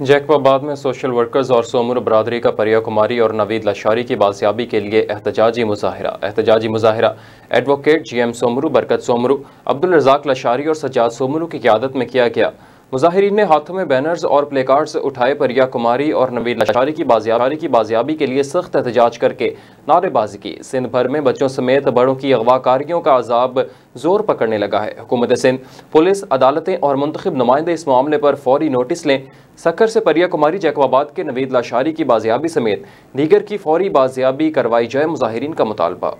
जैकबाबाद में social workers और सोमर बरदरी का परिया कुमारी और नवीद लशारी की बासियाबी के लिए एहतजाजी मुजाहरा। एहतजाजी मुजाहरा। एडवोकेट जी एम सोमरू, बरकत सोमरू, अब्दुल रजाक लशारी और सजाद सोमरू की क्यादत में किया गया। मुजाहरीन ने हाथों में बैनर्स और प्ले कार्ड्स उठाए परिया कुमारी और नवीद लशारी की बाजियाबी की बाजियाबी के लिए सख्त एहतजाज करके नारेबाजी की। सिंध भर में बच्चों समेत बड़ों की अगवाकारियों का अजाब ज़ोर पकड़ने लगा है। हुकूमत सिंध, पुलिस, अदालतें और मुंतब नुमाइंदे इस मामले पर फौरी नोटिस लें। सखर से परिया कुमारी जैकबाबाद के नवीद लाशारी की बाजियाबी समेत दीगर की फौरी बाजियाबी करवाई जाए मुजाहरीन का मुतालबा।